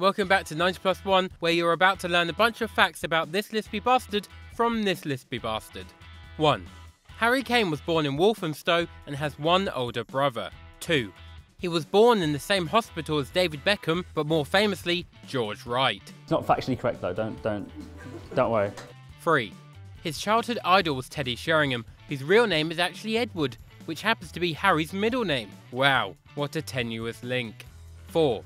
Welcome back to 90 Plus 1, where you're about to learn a bunch of facts about this Lispy bastard from this Lispy bastard. 1. Harry Kane was born in Walthamstow and has one older brother. 2. He was born in the same hospital as David Beckham, but more famously, George Wright. It's not factually correct though, don't, don't, don't worry. 3. His childhood idol was Teddy Sheringham, whose real name is actually Edward, which happens to be Harry's middle name. Wow, what a tenuous link. 4.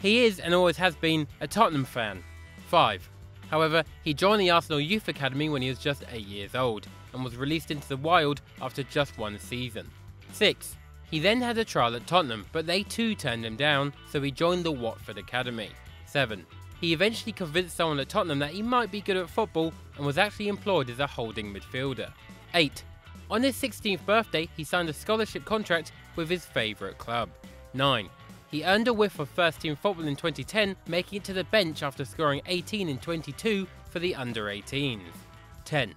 He is and always has been a Tottenham fan. 5. However, he joined the Arsenal Youth Academy when he was just 8 years old and was released into the wild after just one season. 6. He then had a trial at Tottenham, but they too turned him down, so he joined the Watford Academy. 7. He eventually convinced someone at Tottenham that he might be good at football and was actually employed as a holding midfielder. 8. On his 16th birthday, he signed a scholarship contract with his favourite club. 9. He earned a whiff of first team football in 2010, making it to the bench after scoring 18 in 22 for the under 18s. 10.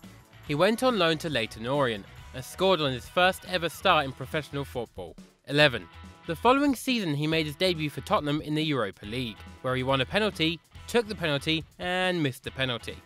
He went on loan to Leyton Orient and scored on his first ever start in professional football. 11. The following season he made his debut for Tottenham in the Europa League, where he won a penalty, took the penalty and missed the penalty.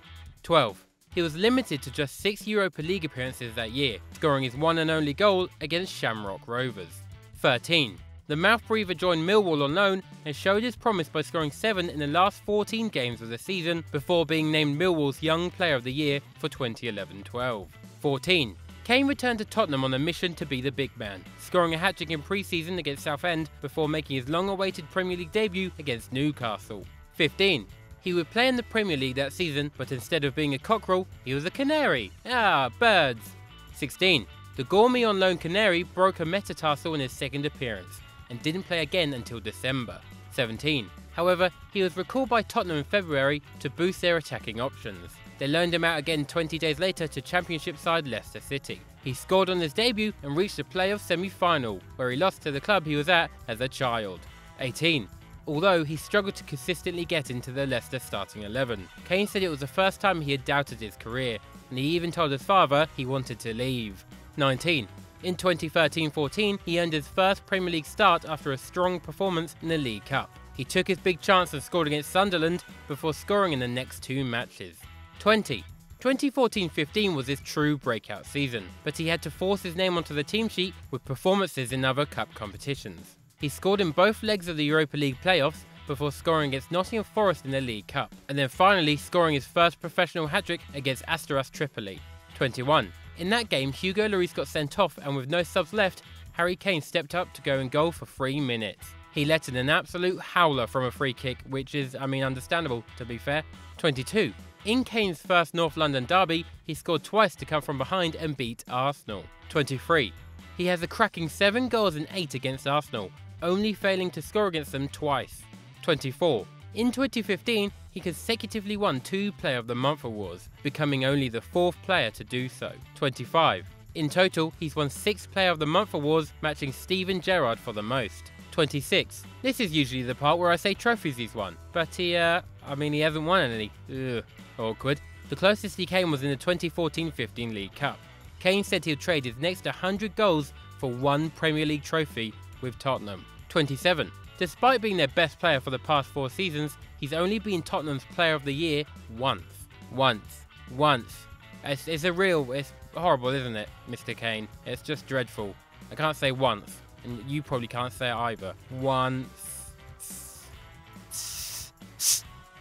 12. He was limited to just 6 Europa League appearances that year, scoring his one and only goal against Shamrock Rovers. 13. The mouth breather joined Millwall on loan and showed his promise by scoring 7 in the last 14 games of the season before being named Millwall's Young Player of the Year for 2011-12. 14. Kane returned to Tottenham on a mission to be the big man, scoring a hat-trick in pre-season against Southend before making his long-awaited Premier League debut against Newcastle. 15. He would play in the Premier League that season, but instead of being a cockerel, he was a canary. Ah, birds. 16. The Gormy on loan canary broke a metatarsal in his second appearance, and didn't play again until December 17. However, he was recalled by Tottenham in February to boost their attacking options. They loaned him out again 20 days later to Championship side Leicester City. He scored on his debut and reached the playoff semi-final, where he lost to the club he was at as a child. 18. Although he struggled to consistently get into the Leicester starting 11. Kane said it was the first time he had doubted his career, and he even told his father he wanted to leave. 19. In 2013-14, he earned his first Premier League start after a strong performance in the League Cup. He took his big chance and scored against Sunderland before scoring in the next two matches. 20. 2014-15 was his true breakout season, but he had to force his name onto the team sheet with performances in other cup competitions. He scored in both legs of the Europa League playoffs before scoring against Nottingham Forest in the League Cup, and then finally scoring his first professional hat-trick against Asteras Tripoli. 21. In that game, Hugo Lloris got sent off, and with no subs left, Harry Kane stepped up to go and goal for three minutes. He let in an absolute howler from a free kick, which is, I mean, understandable to be fair. 22. In Kane's first North London derby, he scored twice to come from behind and beat Arsenal. 23. He has a cracking 7 goals and 8 against Arsenal, only failing to score against them twice. 24. In 2015, he consecutively won two Player of the Month awards, becoming only the fourth player to do so. 25. In total, he's won six Player of the Month awards, matching Steven Gerrard for the most. 26. This is usually the part where I say trophies he's won, but he, uh, I mean, he hasn't won any. Ugh, awkward. The closest he came was in the 2014-15 League Cup. Kane said he'll trade his next 100 goals for one Premier League trophy with Tottenham. 27. Despite being their best player for the past four seasons, he's only been Tottenham's Player of the Year once. Once. Once. It's, it's a real, it's horrible, isn't it, Mr. Kane? It's just dreadful. I can't say once, and you probably can't say it either. Once.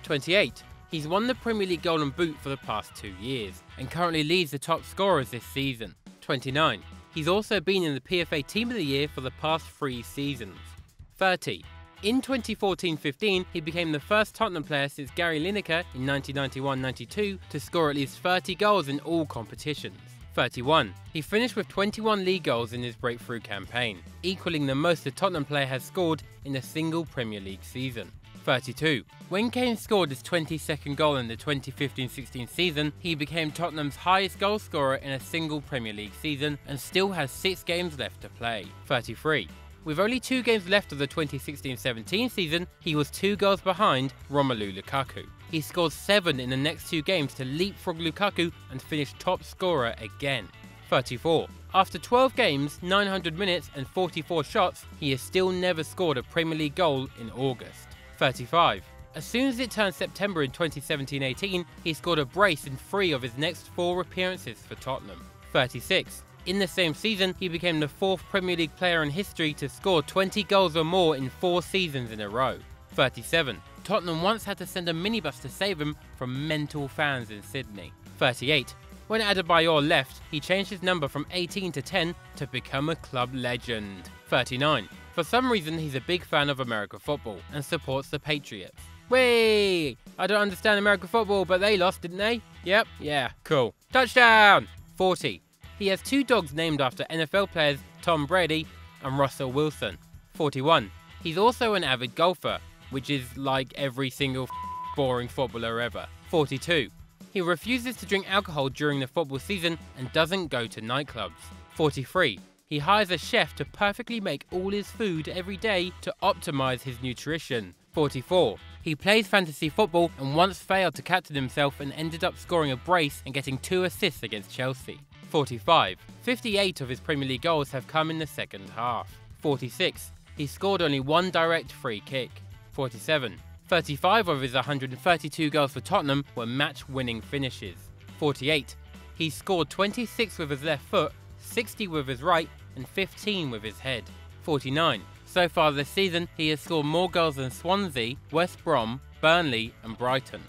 28. He's won the Premier League Golden Boot for the past two years, and currently leads the top scorers this season. 29. He's also been in the PFA Team of the Year for the past three seasons. 30. In 2014-15, he became the first Tottenham player since Gary Lineker in 1991-92 to score at least 30 goals in all competitions. 31. He finished with 21 league goals in his breakthrough campaign, equaling the most a Tottenham player has scored in a single Premier League season. 32. When Kane scored his 22nd goal in the 2015-16 season, he became Tottenham's highest goal scorer in a single Premier League season and still has 6 games left to play. 33. With only two games left of the 2016-17 season, he was two goals behind Romelu Lukaku. He scored seven in the next two games to leapfrog Lukaku and finish top scorer again. 34. After 12 games, 900 minutes and 44 shots, he has still never scored a Premier League goal in August. 35. As soon as it turned September in 2017-18, he scored a brace in three of his next four appearances for Tottenham. 36. In the same season, he became the fourth Premier League player in history to score 20 goals or more in four seasons in a row. 37. Tottenham once had to send a minibus to save him from mental fans in Sydney. 38. When Adebayor left, he changed his number from 18 to 10 to become a club legend. 39. For some reason, he's a big fan of American football and supports the Patriots. Wait, I don't understand American football, but they lost, didn't they? Yep, yeah, cool. Touchdown! 40. He has two dogs named after NFL players Tom Brady and Russell Wilson. 41. He's also an avid golfer, which is like every single boring footballer ever. 42. He refuses to drink alcohol during the football season and doesn't go to nightclubs. 43. He hires a chef to perfectly make all his food every day to optimize his nutrition. 44. He plays fantasy football and once failed to captain himself and ended up scoring a brace and getting two assists against Chelsea. 45. 58 of his Premier League goals have come in the second half. 46. He scored only one direct free kick. 47. 35 of his 132 goals for Tottenham were match winning finishes. 48. He scored 26 with his left foot, 60 with his right, and 15 with his head. 49. So far this season, he has scored more goals than Swansea, West Brom, Burnley, and Brighton.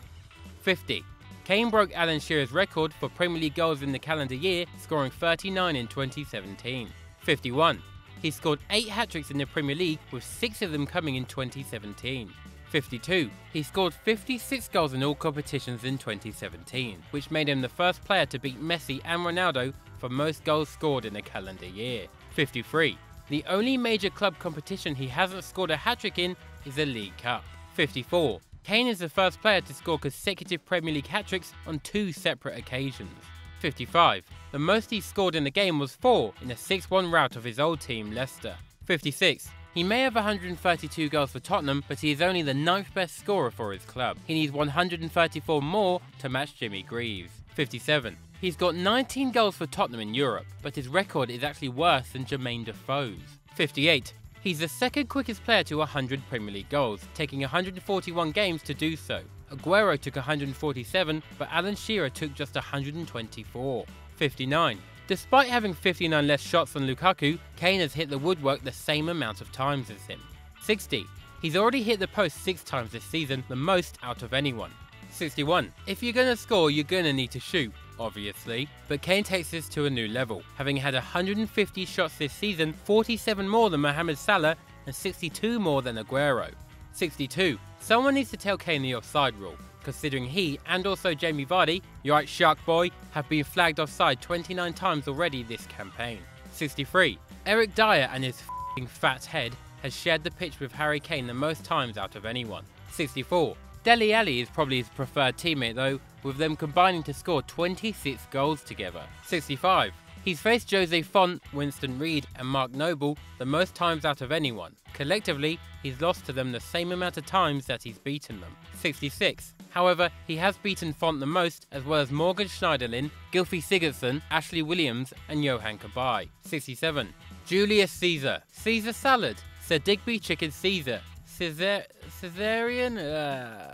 50. Kane broke Alan Shearer's record for Premier League goals in the calendar year, scoring 39 in 2017. 51. He scored 8 hat tricks in the Premier League, with 6 of them coming in 2017. 52. He scored 56 goals in all competitions in 2017, which made him the first player to beat Messi and Ronaldo for most goals scored in a calendar year. 53. The only major club competition he hasn't scored a hat trick in is the League Cup. 54. Kane is the first player to score consecutive Premier League hat tricks on two separate occasions. 55. The most he scored in the game was 4 in a 6 1 rout of his old team, Leicester. 56. He may have 132 goals for Tottenham, but he is only the ninth best scorer for his club. He needs 134 more to match Jimmy Greaves. 57. He's got 19 goals for Tottenham in Europe, but his record is actually worse than Jermaine Defoe's. 58. He's the second quickest player to 100 Premier League goals, taking 141 games to do so. Aguero took 147, but Alan Shearer took just 124. 59. Despite having 59 less shots than Lukaku, Kane has hit the woodwork the same amount of times as him. 60. He's already hit the post 6 times this season, the most out of anyone. 61. If you're gonna score, you're gonna need to shoot, obviously, but Kane takes this to a new level, having had 150 shots this season, 47 more than Mohamed Salah and 62 more than Aguero. 62. Someone needs to tell Kane the offside rule, considering he and also Jamie Vardy, you right Shark Boy, have been flagged offside 29 times already this campaign. 63. Eric Dier and his fat head has shared the pitch with Harry Kane the most times out of anyone. 64. Dele Alli is probably his preferred teammate though, with them combining to score 26 goals together. 65. He's faced Jose Fonte, Winston Reid, and Mark Noble the most times out of anyone. Collectively, he's lost to them the same amount of times that he's beaten them 66. However, he has beaten Fonte the most, as well as Morgan Schneiderlin, Gylfi Sigurdsson, Ashley Williams, and Yohan Cabaye. 67. Julius Caesar, Caesar salad, Sir Digby chicken Caesar, Caesar, Caesarian, uh,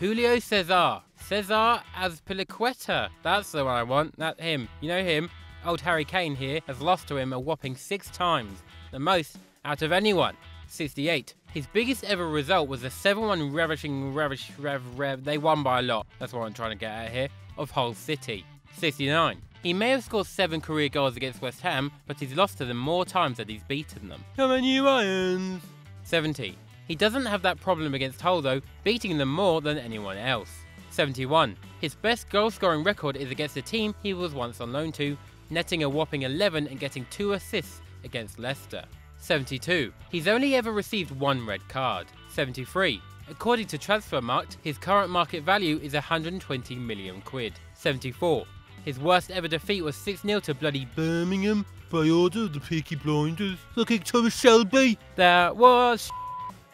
Julio Cesar, Cesar Azpilicueta. That's the one I want. That him. You know him. Old Harry Kane here has lost to him a whopping six times, the most out of anyone. 68. His biggest ever result was a 7-1 ravishing ravish rev rev. They won by a lot. That's what I'm trying to get at here. Of Hull City. 69. He may have scored seven career goals against West Ham, but he's lost to them more times than he's beaten them. Come on, you Irons! 70. He doesn't have that problem against Hull though, beating them more than anyone else. 71. His best goal scoring record is against a team he was once on loan to, netting a whopping 11 and getting two assists against Leicester. 72. He's only ever received one red card. 73. According to Transfermarkt, his current market value is 120 million quid. 74. His worst ever defeat was 6-0 to bloody Birmingham by order of the Peaky Blinders, looking Thomas Shelby. That was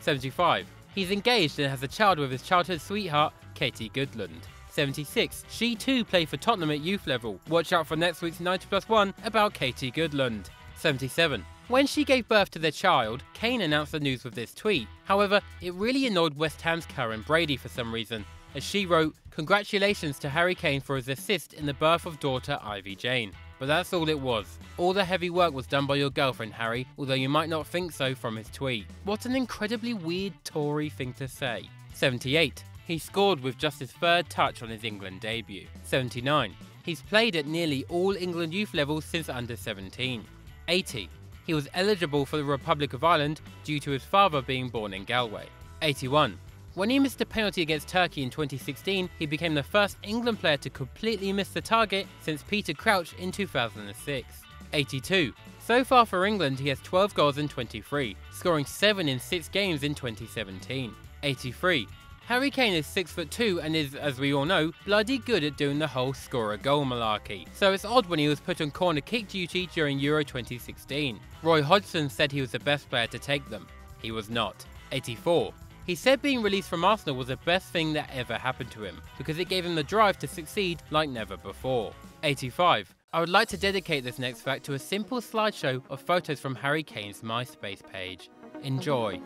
75. He's engaged and has a child with his childhood sweetheart, Katie Goodland. 76. She too played for Tottenham at youth level. Watch out for next week's 90 plus 1 about Katie Goodland. 77. When she gave birth to their child, Kane announced the news with this tweet. However, it really annoyed West Ham's Karren Brady for some reason, as she wrote, Congratulations to Harry Kane for his assist in the birth of daughter Ivy Jane. But that's all it was. All the heavy work was done by your girlfriend, Harry, although you might not think so from his tweet. What an incredibly weird Tory thing to say. 78. He scored with just his third touch on his England debut. 79. He's played at nearly all England youth levels since under 17. 80. He was eligible for the Republic of Ireland due to his father being born in Galway. 81. When he missed a penalty against Turkey in 2016, he became the first England player to completely miss the target since Peter Crouch in 2006. 82. So far for England, he has 12 goals in 23, scoring 7 in 6 games in 2017. 83. Harry Kane is 6 foot 2 and is, as we all know, bloody good at doing the whole score a goal malarkey, so it's odd when he was put on corner kick duty during Euro 2016. Roy Hodgson said he was the best player to take them. He was not. 84. He said being released from Arsenal was the best thing that ever happened to him, because it gave him the drive to succeed like never before. 85. I would like to dedicate this next fact to a simple slideshow of photos from Harry Kane's MySpace page. Enjoy.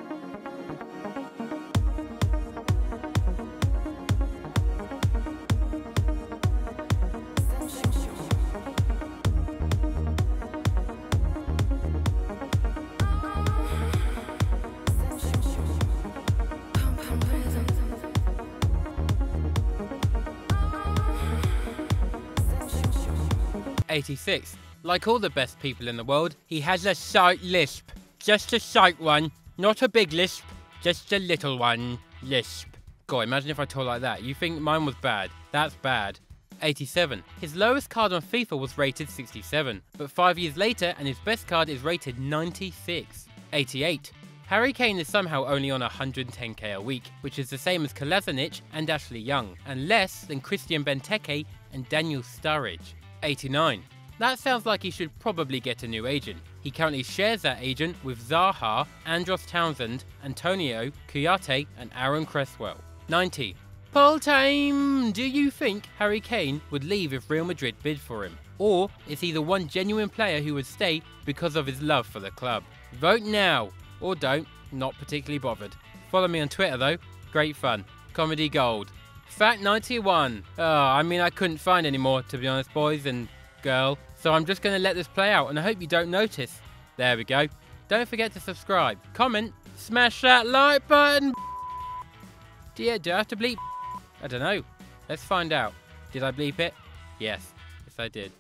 86. Like all the best people in the world, he has a slight lisp. Just a slight one. Not a big lisp, just a little one. Lisp. God, imagine if I talk like that. You think mine was bad. That's bad. 87. His lowest card on FIFA was rated 67, but 5 years later and his best card is rated 96. 88. Harry Kane is somehow only on 110k a week, which is the same as Kolasinac and Ashley Young, and less than Christian Benteke and Daniel Sturridge. 89. That sounds like he should probably get a new agent. He currently shares that agent with Zaha, Andros Townsend, Antonio, Kouyaté, and Aaron Cresswell. 90. Poll time! Do you think Harry Kane would leave if Real Madrid bid for him? Or is he the one genuine player who would stay because of his love for the club? Vote now! Or don't, not particularly bothered. Follow me on Twitter though, great fun. Comedy Gold. Fact 91. Oh, I mean, I couldn't find any more, to be honest, boys and girl. So I'm just going to let this play out, and I hope you don't notice. There we go. Don't forget to subscribe, comment, smash that like button. Dear, do I have to bleep? I don't know. Let's find out. Did I bleep it? Yes. Yes, I did.